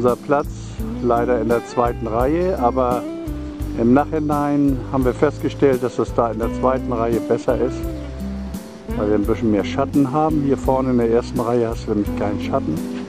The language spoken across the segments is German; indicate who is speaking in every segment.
Speaker 1: unser Platz leider in der zweiten Reihe, aber im Nachhinein haben wir festgestellt, dass es da in der zweiten Reihe besser ist, weil wir ein bisschen mehr Schatten haben. Hier vorne in der ersten Reihe hast du nämlich keinen Schatten.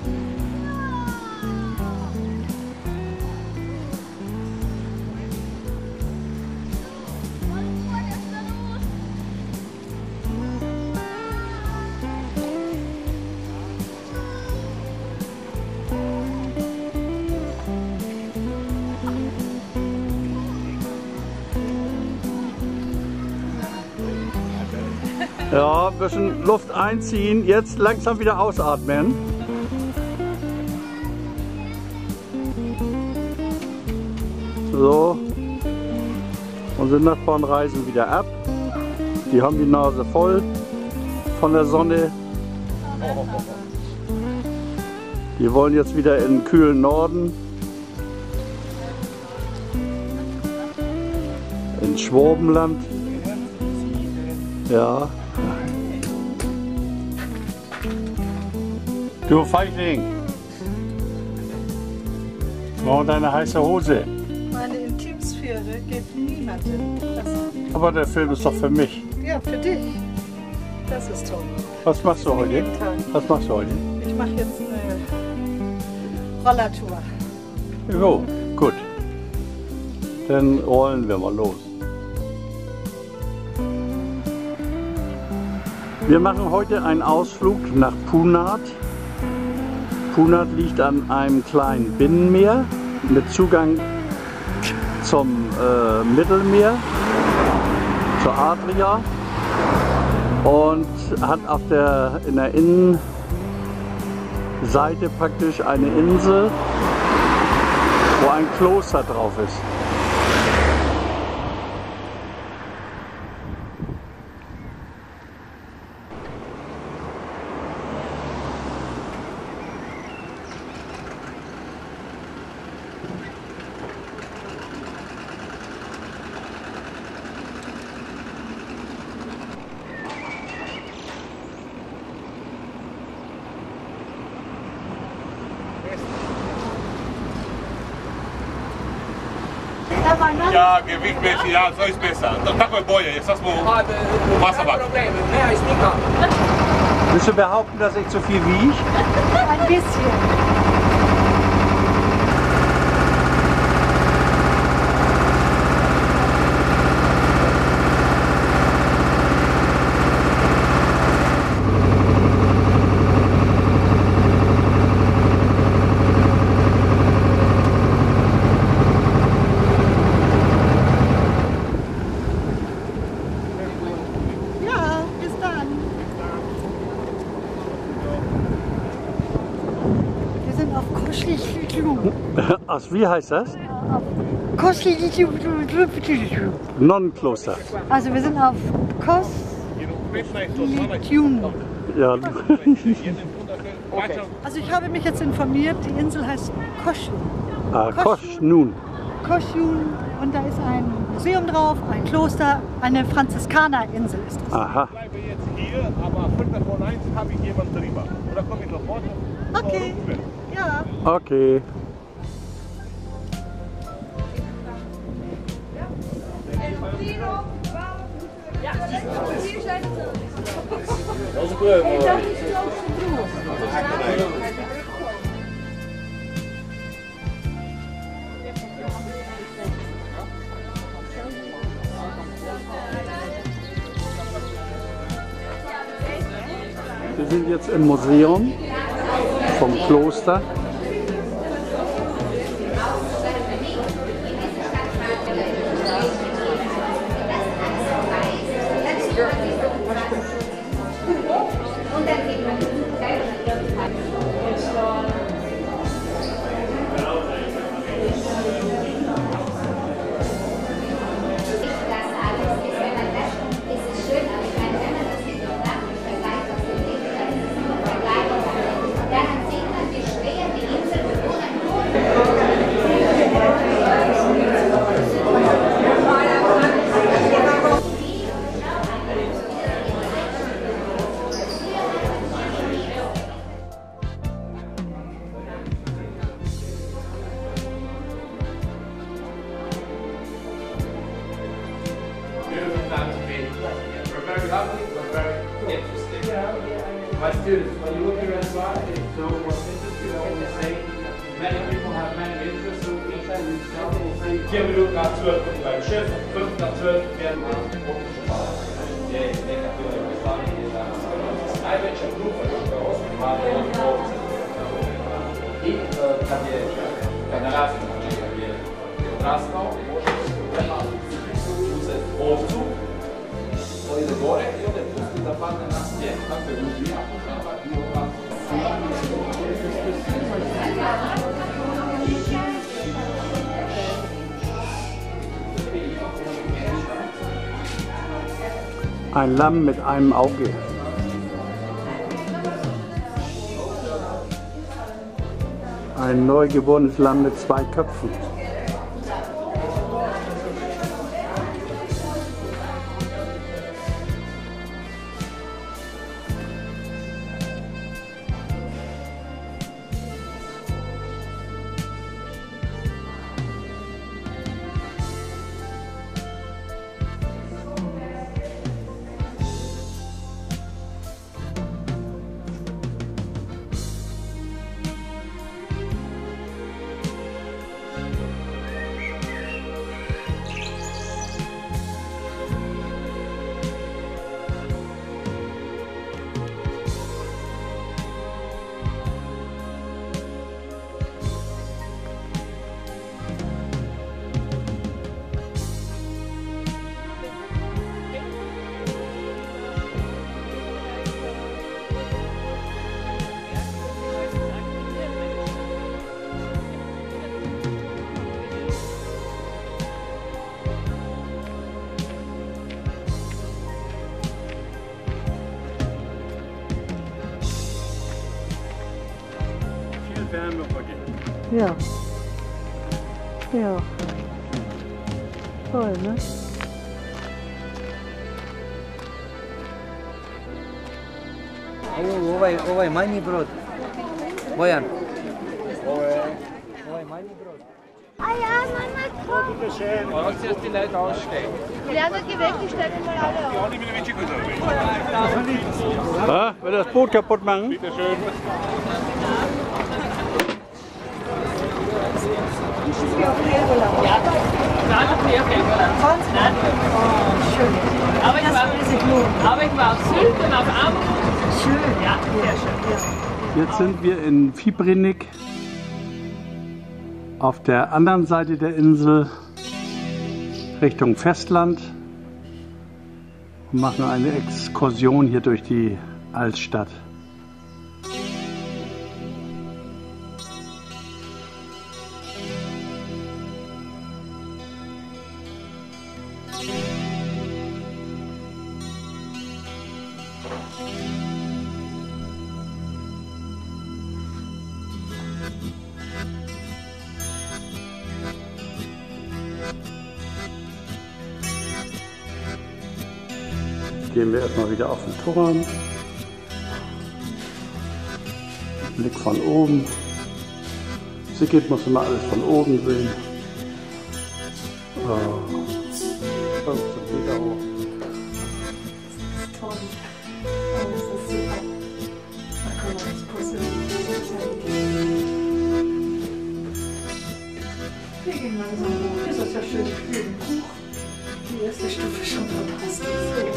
Speaker 1: Bisschen Luft einziehen, jetzt langsam wieder ausatmen. So. Unsere Nachbarn reisen wieder ab. Die haben die Nase voll von der Sonne. Die wollen jetzt wieder in den kühlen Norden. Ins Schwabenland. Ja. Du Feigling! Warum deine heiße Hose?
Speaker 2: Meine Intimsphäre geht niemandem. Das,
Speaker 1: Aber der Film ist doch für mich.
Speaker 2: ja, für dich. Das ist toll.
Speaker 1: Was machst du heute? Was machst du heute?
Speaker 2: Ich mache jetzt eine Rollertour.
Speaker 1: Jo, gut. Dann rollen wir mal los. Wir machen heute einen Ausflug nach Punat. Punat liegt an einem kleinen Binnenmeer mit Zugang zum äh, Mittelmeer, zur Adria und hat auf der, in der Innenseite praktisch eine Insel, wo ein Kloster drauf ist.
Speaker 3: Ja, gewichtmäßig, ja, so ist besser. Tako je bolje, jer sad smo u bak.
Speaker 1: Willst du behaupten, dass ich zu viel wiege?
Speaker 2: Ein bisschen. Ja, bis dann. Wir sind auf Koschli-Schlu.
Speaker 1: Ach, wie heißt das? Nonnenkloster.
Speaker 2: Also wir sind auf Kos.
Speaker 1: Ja,
Speaker 2: Also ich habe mich jetzt informiert, die Insel heißt Koschun.
Speaker 1: ah, Kosch nun.
Speaker 2: Koschun und da ist ein Museum drauf, ein Kloster, eine Franziskanerinsel ist das.
Speaker 1: Aha.
Speaker 3: Ich bleibe jetzt hier, aber Viertel von eins habe ich jemand drüber. Oder komme ich sofort?
Speaker 2: Okay, ja.
Speaker 1: Okay.
Speaker 4: Hier zijn het Dat is een kleur, hoor. Dat is We
Speaker 3: Wir
Speaker 4: sind jetzt im Museum vom Kloster Hier Minuten werden je osnovana je ovce. I je, je
Speaker 1: Ein Lamm mit einem Auge. Ein neugeborenes Lamm mit zwei Köpfen.
Speaker 5: Ja. Ja. Toll, ne?
Speaker 6: Ovo, ovaj, ovaj manji brod. Bojan. Ovaj manji brod.
Speaker 7: Ah ja, Mama, komm.
Speaker 4: Was jetzt die Leute aussteigen?
Speaker 7: Lerner, geh weg, die steigen mal alle auf.
Speaker 3: Oni mi ne već iko
Speaker 1: Ah, will das Boot kaputt machen?
Speaker 3: Bitte schön.
Speaker 1: Jetzt sind wir in Fiebrinik auf der anderen Seite der Insel Richtung Festland und machen eine Exkursion hier durch die Altstadt. Gehen wir erstmal wieder auf den Turm. Blick von oben. Sigrid muss immer alles von oben sehen. Oh. 15 Meter hoch.
Speaker 2: Wir gehen langsam hoch. Ist das ja schön kühl. Huch. Die Stufe schon verpasst.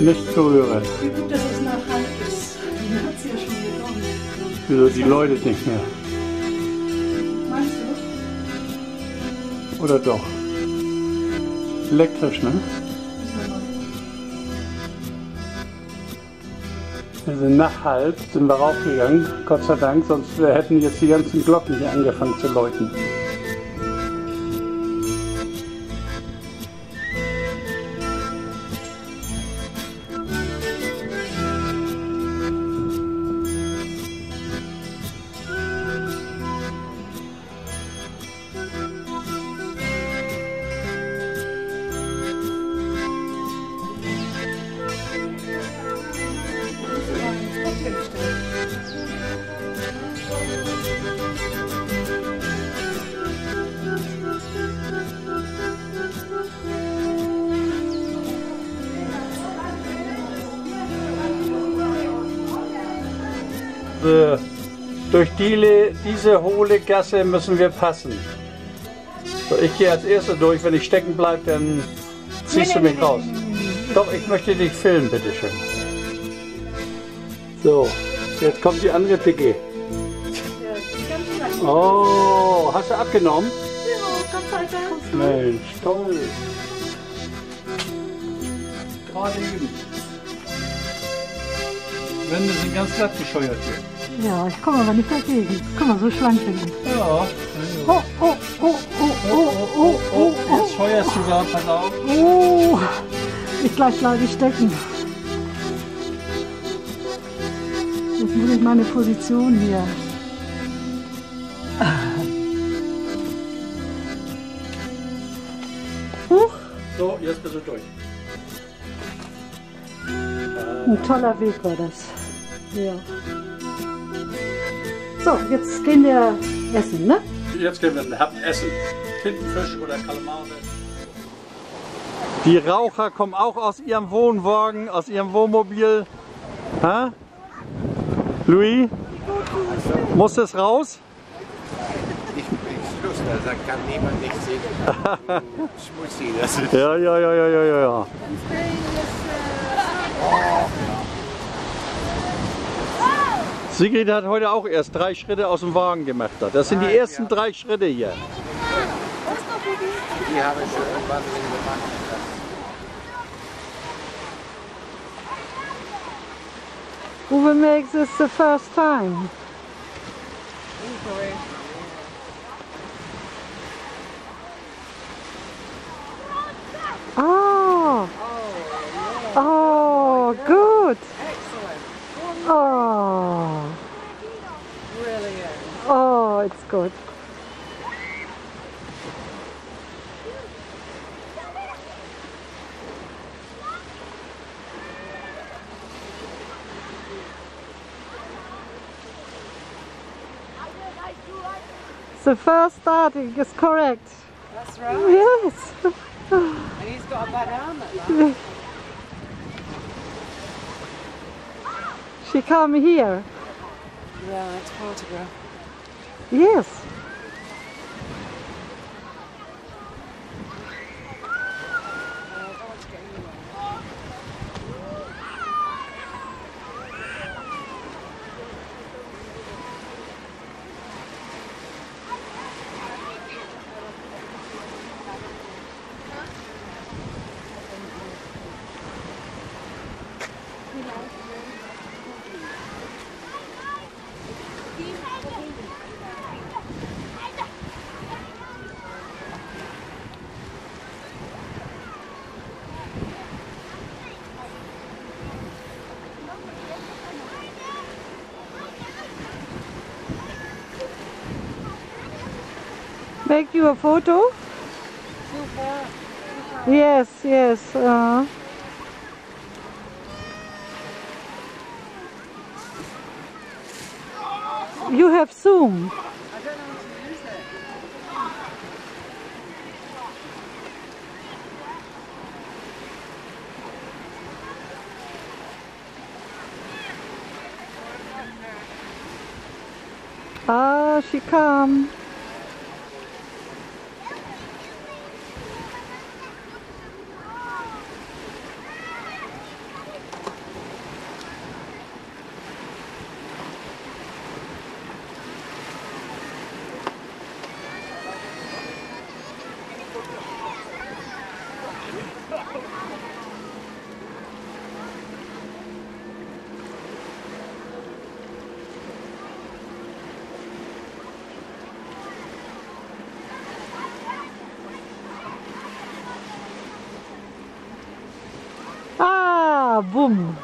Speaker 2: Nicht berühren. Wie gut, dass es nach Hand ist. Die hat sie ja schon genommen.
Speaker 1: Wieso die läutet nicht mehr?
Speaker 2: Meinst du?
Speaker 1: Oder doch? Elektrisch, ne?
Speaker 2: Wir
Speaker 1: sind nach halb, sind wir raufgegangen, Gott sei Dank, sonst hätten jetzt die ganzen Glocken hier angefangen zu läuten. Durch die, diese hohle Gasse müssen wir passen. So, ich gehe als Erster durch. Wenn ich stecken bleibe, dann ziehst du mich raus. Doch, ich möchte dich filmen, bitteschön. So, jetzt kommt die andere Dicke. Oh, hast du abgenommen? Mensch, toll. Gerade eben. Wände sind ganz glatt gescheuert hier.
Speaker 2: Ja, ich komme aber nicht dagegen. Guck mal, so schlank bin ich.
Speaker 1: Ja.
Speaker 2: Oh, oh, oh, oh, oh, oh, oh, oh,
Speaker 1: Jetzt scheuerst du da, pass auf.
Speaker 2: oh. Ich gleich bleibe stecken. Jetzt muss ich meine Position hier. Huch,
Speaker 1: So, jetzt bist du durch.
Speaker 2: ein toller Weg war das. Ja. So, jetzt gehen wir essen, ne?
Speaker 1: Jetzt gehen wir essen. Tintenfisch oder Kalamare. Die Raucher kommen auch aus ihrem Wohnwagen, aus ihrem Wohnmobil. Ha? Louis? Muss es raus?
Speaker 8: Ich bin Schluss, da kann niemand nichts sehen. Schmutzi, das ist.
Speaker 1: Ja, ja, ja, ja, ja, ja, ja. Sigrid hat heute auch erst drei Schritte aus dem Wagen gemacht. Das sind die ersten drei Schritte hier.
Speaker 8: Die habe ich schon irgendwann gemacht.
Speaker 5: Uwe makes this the first time. Oh. Oh, good. Oh. Oh, it's good. The first starting is correct.
Speaker 9: That's right.
Speaker 5: Yes.
Speaker 9: And he's got a bad arm at that.
Speaker 5: She come here.
Speaker 9: Yeah, it's photograph.
Speaker 5: Yes. Make you a photo? Yes, yes. Uh, you have Zoom. Ah, she come. Ah,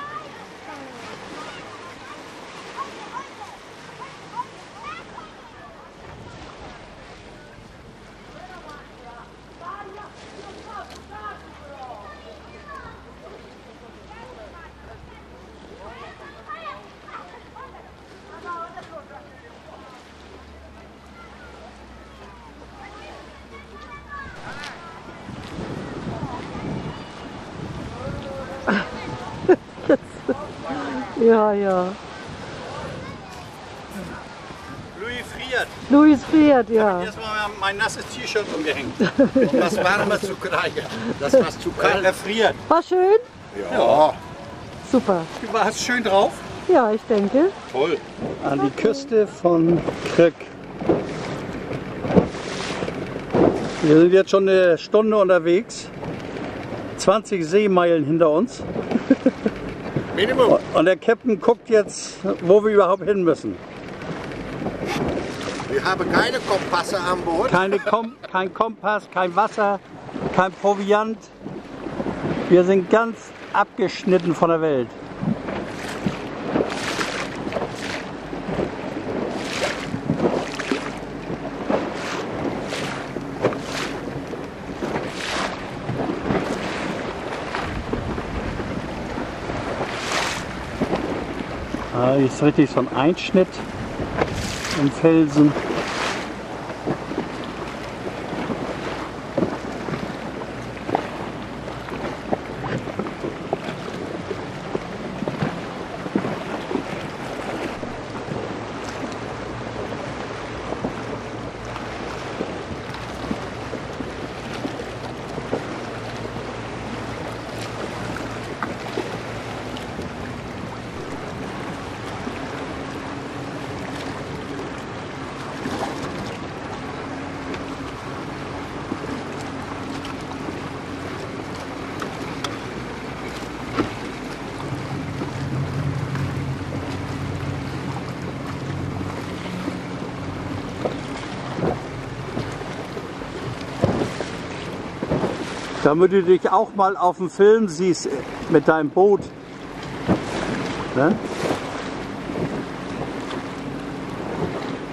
Speaker 5: Ja, ja.
Speaker 1: friert.
Speaker 5: Luis friert, ja.
Speaker 1: Erstmal mein nasses T-Shirt umgehängt.
Speaker 8: Um das Warme zu kriegen. Das war zu kalt.
Speaker 1: er friert.
Speaker 5: War schön?
Speaker 8: Ja.
Speaker 5: Super.
Speaker 1: Du warst schön drauf.
Speaker 5: Ja, ich denke.
Speaker 1: Toll. An die Küste von Krück. Wir sind jetzt schon eine Stunde unterwegs. 20 Seemeilen hinter uns.
Speaker 8: Minimum.
Speaker 1: Und der Captain guckt jetzt, wo wir überhaupt hin müssen.
Speaker 8: Wir haben keine Kompasse an Bord.
Speaker 1: Keine Kom kein Kompass, kein Wasser, kein Proviant. Wir sind ganz abgeschnitten von der Welt. Hier ist richtig so ein Einschnitt im Felsen. Damit du dich auch mal auf dem Film siehst mit deinem Boot. Ne?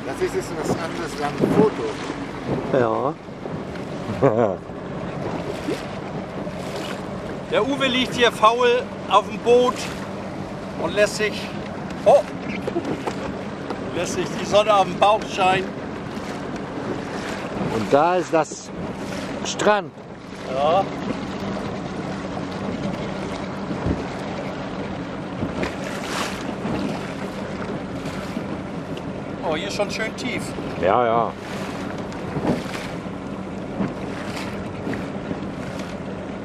Speaker 8: Das ist jetzt was anderes als ein Foto.
Speaker 1: Ja. Der Uwe liegt hier faul auf dem Boot und lässt sich, oh, lässt sich die Sonne auf dem Bauch scheinen.
Speaker 6: Und da ist das Strand.
Speaker 1: Ja. Oh, hier ist schon schön tief.
Speaker 6: Ja, ja.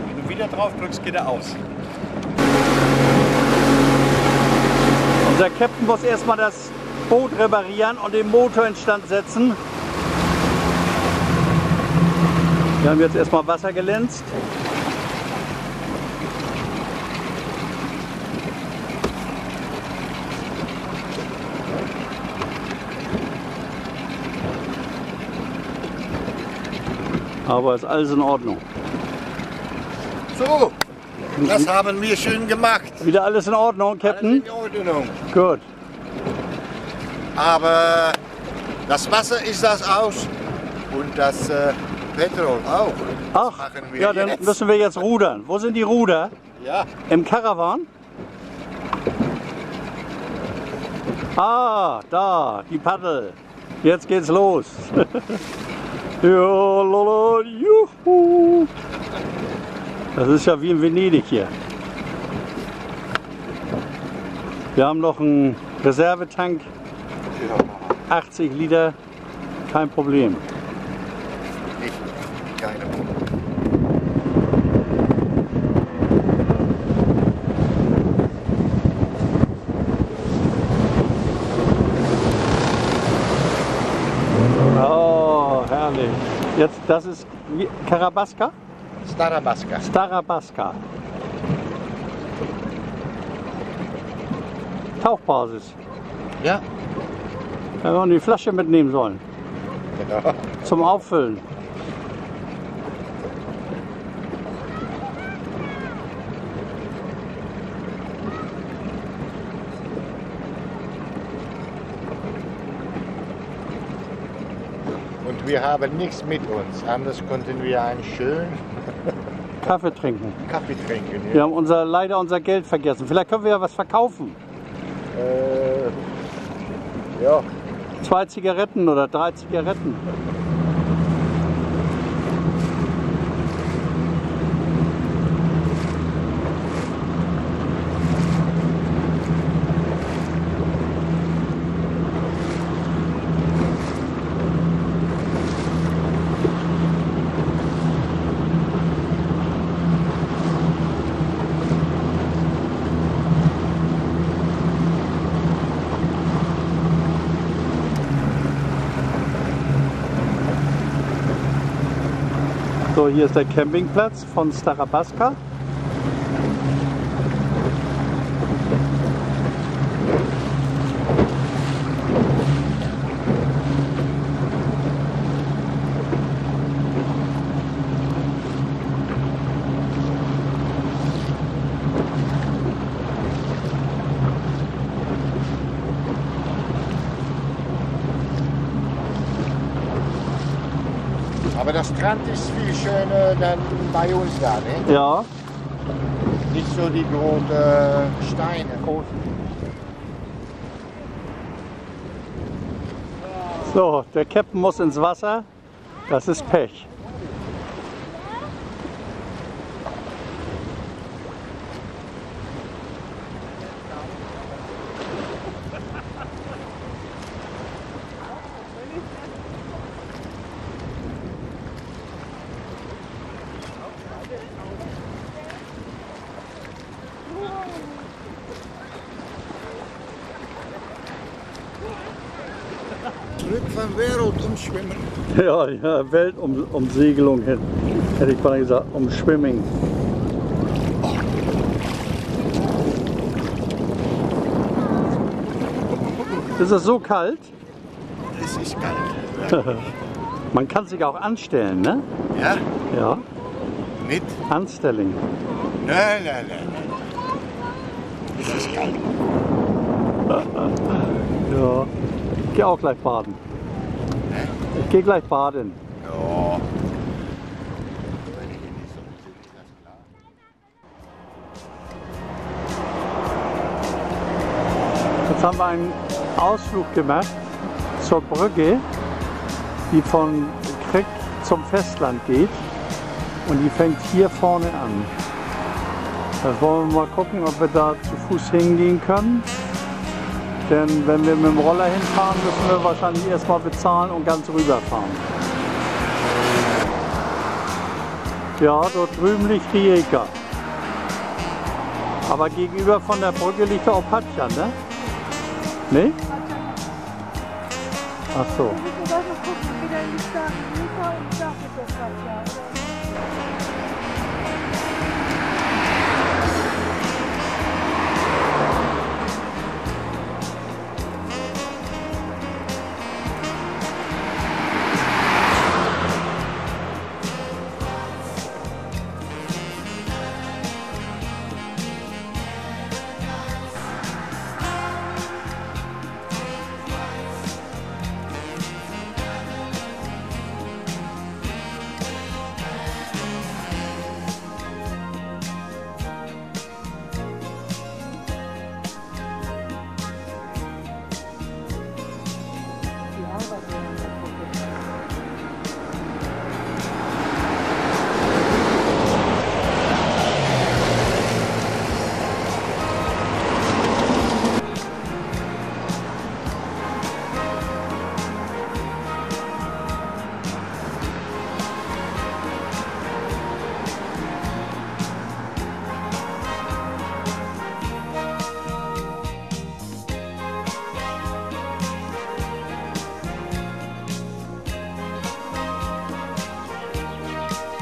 Speaker 1: Wenn du wieder drauf drückst, geht er aus. Unser Captain muss erstmal das Boot reparieren und den Motor instand setzen. Wir haben jetzt erstmal Wasser gelenzt. Aber ist alles in Ordnung.
Speaker 8: So, das haben wir schön gemacht.
Speaker 1: Wieder alles in Ordnung,
Speaker 8: Alles
Speaker 1: Captain?
Speaker 8: in Ordnung.
Speaker 1: Gut.
Speaker 8: Aber das Wasser ist das aus und das äh, Petrol auch.
Speaker 1: Ach,
Speaker 8: machen wir
Speaker 1: ja, dann
Speaker 8: jetzt.
Speaker 1: müssen wir jetzt rudern. Wo sind die Ruder?
Speaker 8: Ja,
Speaker 1: Im Caravan? Ah, da, die Paddel. Jetzt geht's los. ja, lala, juhu. Das ist ja wie in Venedig hier. Wir haben noch einen Reservetank, 80 Liter, kein Problem.
Speaker 8: nicht, keine Probleme.
Speaker 1: Oh, herrlich. Jetzt, das ist wie- Karabaska?
Speaker 8: Starabaska.
Speaker 1: Starabaska. Tauchbasis.
Speaker 8: Ja,
Speaker 1: Da wir die Flasche mitnehmen sollen.
Speaker 8: genau.
Speaker 1: Zum Auffüllen.
Speaker 8: Wir haben nichts mit uns. Anders konnten wir einen schönen
Speaker 1: Kaffee trinken.
Speaker 8: Kaffee trinken.
Speaker 1: Wir haben unser, leider unser Geld vergessen. Vielleicht können wir ja was verkaufen.
Speaker 8: Äh, ja,
Speaker 1: Zwei Zigaretten oder drei Zigaretten. Hier ist der Campingplatz von Starabaska.
Speaker 8: Der Strand ist viel schöner dann bei uns da, ne?
Speaker 1: Ja,
Speaker 8: Nicht so die großen Steine.
Speaker 1: so, der Captain muss ins Wasser. Das ist Pech.
Speaker 8: Zurück von Wereld umschwimmen.
Speaker 1: Ja, ja Weltumsegelung hin. Hätte ich mal gesagt, umschwimming. Ist es so kalt?
Speaker 8: Es ist kalt.
Speaker 1: Man kann sich auch anstellen, ne?
Speaker 8: Ja?
Speaker 1: Ja,
Speaker 8: Nicht?
Speaker 1: Anstelling.
Speaker 8: Nein, nein, nein. Es ist kalt.
Speaker 1: Ja. Ich gehe auch gleich baden. Ich gehe gleich baden.
Speaker 8: Ja.
Speaker 1: Jetzt haben wir einen Ausflug gemacht zur Brücke, die von Krieg zum Festland geht. Und die fängt hier vorne an. Da wollen wir mal gucken, ob wir da zu Fuß hingehen können. Denn wenn wir mit dem Roller hinfahren, müssen wir wahrscheinlich erstmal bezahlen und ganz rüberfahren. Ja, dort drüben liegt Rijeka. Aber gegenüber von der Brücke liegt der Opatja, ne? Ne? Ach so.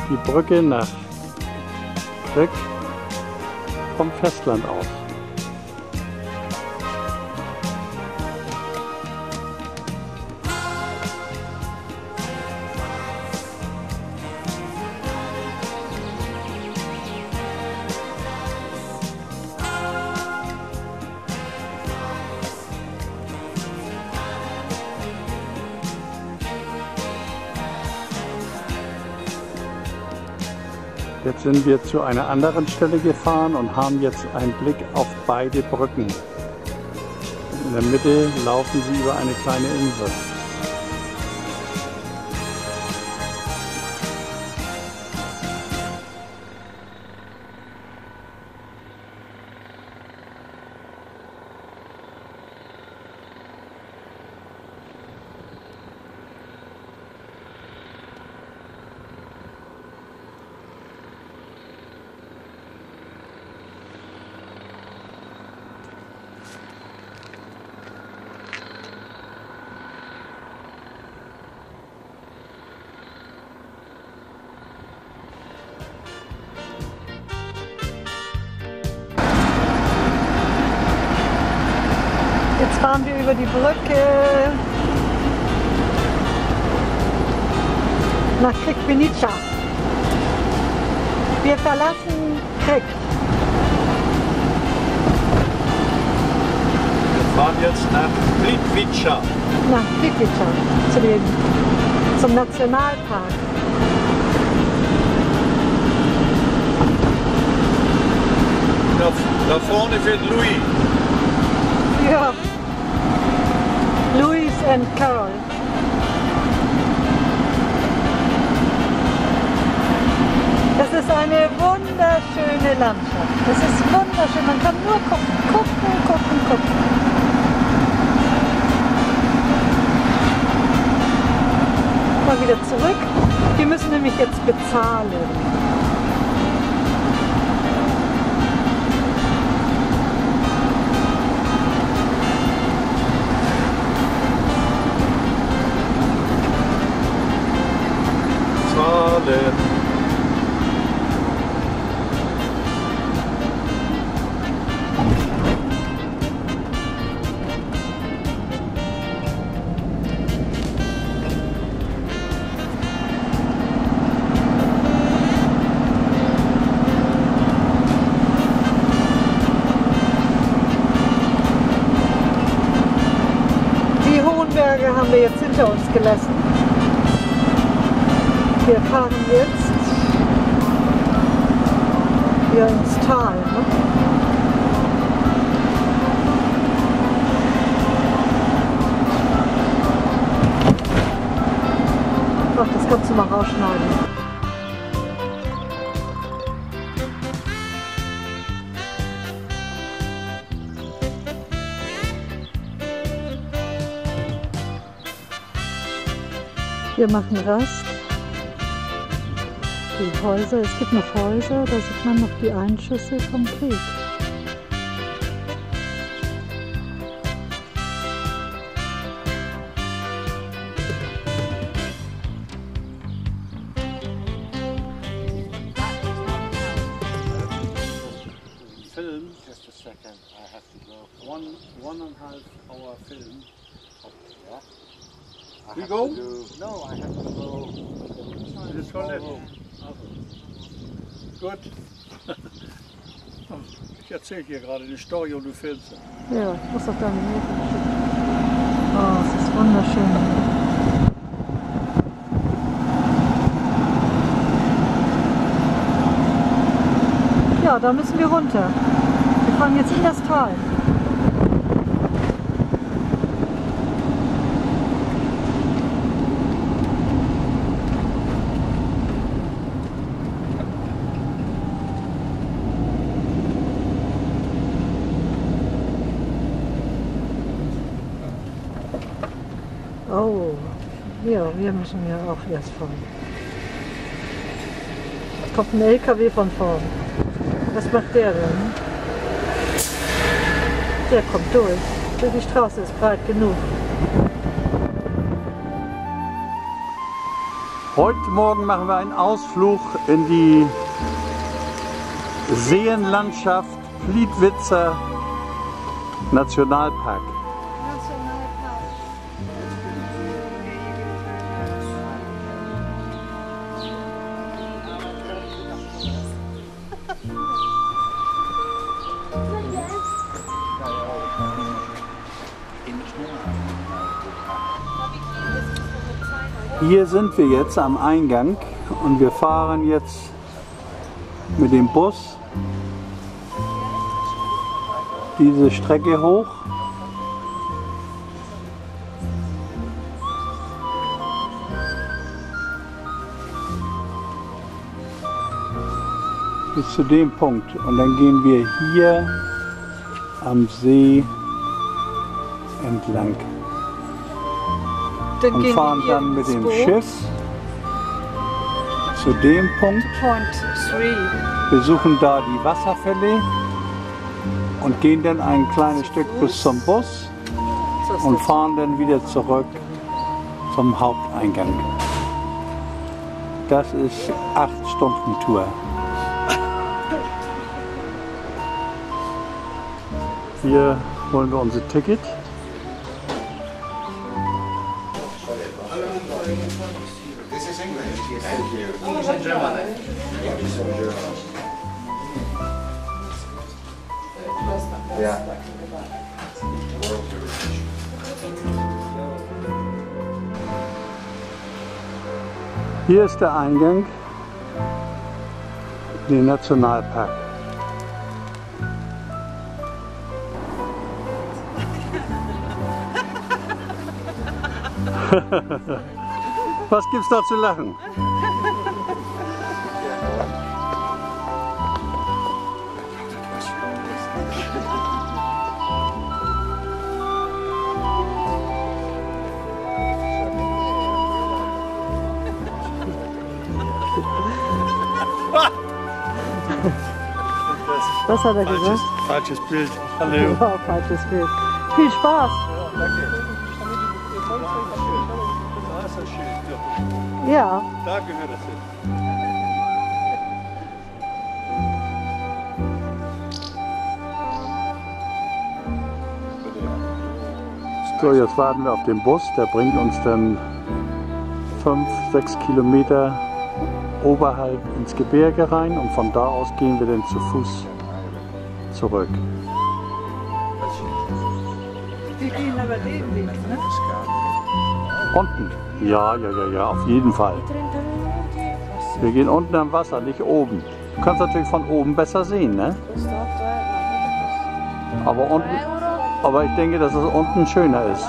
Speaker 5: Die
Speaker 1: Brücke nach Krieg vom Festland aus. Sind wir zu einer anderen Stelle gefahren und haben jetzt einen Blick auf beide Brücken. In der Mitte laufen sie über eine kleine Insel.
Speaker 5: Über die Brücke nach Krikvinica. Wir verlassen Krik.
Speaker 1: Wir fahren jetzt nach Plitvica.
Speaker 5: Nach Krikvica, zu dem, zum Nationalpark.
Speaker 1: Da, da vorne fährt Louis.
Speaker 5: Ja. And Carol. Es ist eine wunderschöne Landschaft. Es ist wunderschön. Man kann nur gucken, gucken, gucken, gucken. Mal wieder zurück. Wir müssen nämlich jetzt bezahlen. Das kannst du mal rausschneiden. Wir machen Rast. Die Häuser, es gibt noch Häuser, da sieht man noch die Einschüsse vom Krieg.
Speaker 1: Ich hier gerade eine Story und du filmst.
Speaker 5: Ja, ich muss doch Noten schicken. Oh, es ist wunderschön. Ja, da müssen wir runter. Wir fahren jetzt in das Tal. Oh, ja, wir müssen ja auch erst fahren. Es kommt ein LKW von vorn. Was macht der denn? Der kommt durch. Die Straße ist breit genug.
Speaker 1: Heute Morgen machen wir einen Ausflug in die Seenlandschaft Plietwitzer Nationalpark. Hier sind wir jetzt am Eingang und wir fahren jetzt mit dem Bus diese Strecke hoch. Bis zu dem Punkt und dann gehen wir hier am See entlang
Speaker 5: Dann
Speaker 1: und
Speaker 5: gehen
Speaker 1: fahren
Speaker 5: wir
Speaker 1: dann mit dem
Speaker 5: Boot.
Speaker 1: Schiff zu dem Punkt,
Speaker 5: Point 3.
Speaker 1: besuchen da die Wasserfälle und gehen dann ein kleines Stück bis zum Bus und fahren dann wieder zurück zum Haupteingang. Das ist acht Stunden Tour. Hier holen wir unser Ticket
Speaker 8: Thank you.
Speaker 4: English and German. eh?
Speaker 8: English and German. Ja.
Speaker 1: Hier ist der Eingang in den Nationalpark. Was gibt's da zu lachen?
Speaker 2: Was hat er gesagt?
Speaker 1: Falsches Bild. Hallo.
Speaker 2: Ja, falsches Bild. Viel Spaß. Ja.
Speaker 1: Da gehört es hin. So, jetzt warten wir auf den Bus. Der bringt uns dann 5, 6 Kilometer oberhalb ins Gebirge rein und von da aus gehen wir dann zu Fuß zurück.
Speaker 2: Wir gehen aber den Weg, ne?
Speaker 1: Unten? Ja, ja, ja, ja, auf jeden Fall. Wir gehen unten am Wasser, nicht oben. Du kannst natürlich von oben besser sehen, ne? Aber unten, aber ich denke, dass es unten schöner ist.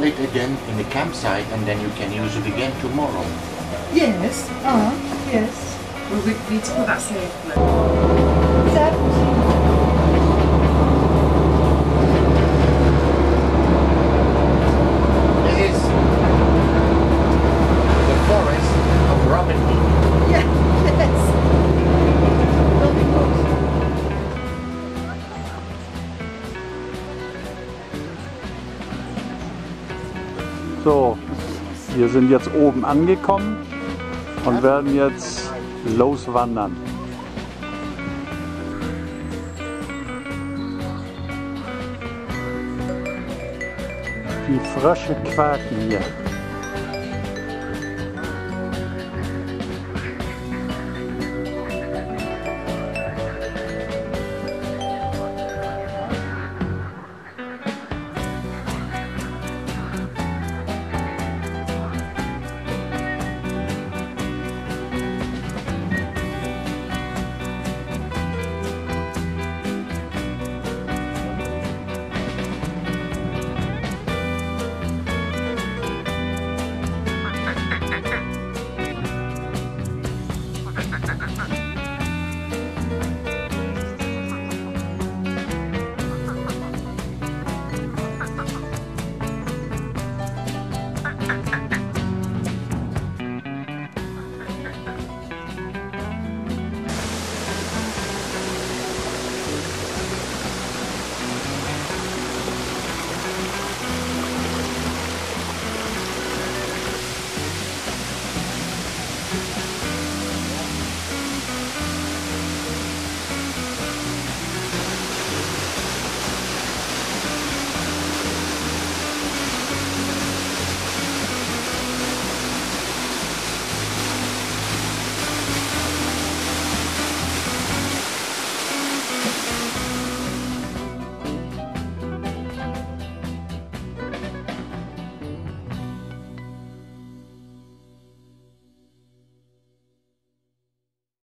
Speaker 8: This valid again in the campsite and then you can use it again tomorrow.
Speaker 2: Yes, uh, yes.
Speaker 9: Well, we need to put that safe.
Speaker 1: Wir sind jetzt oben angekommen und werden jetzt loswandern. Die Frösche quaken hier.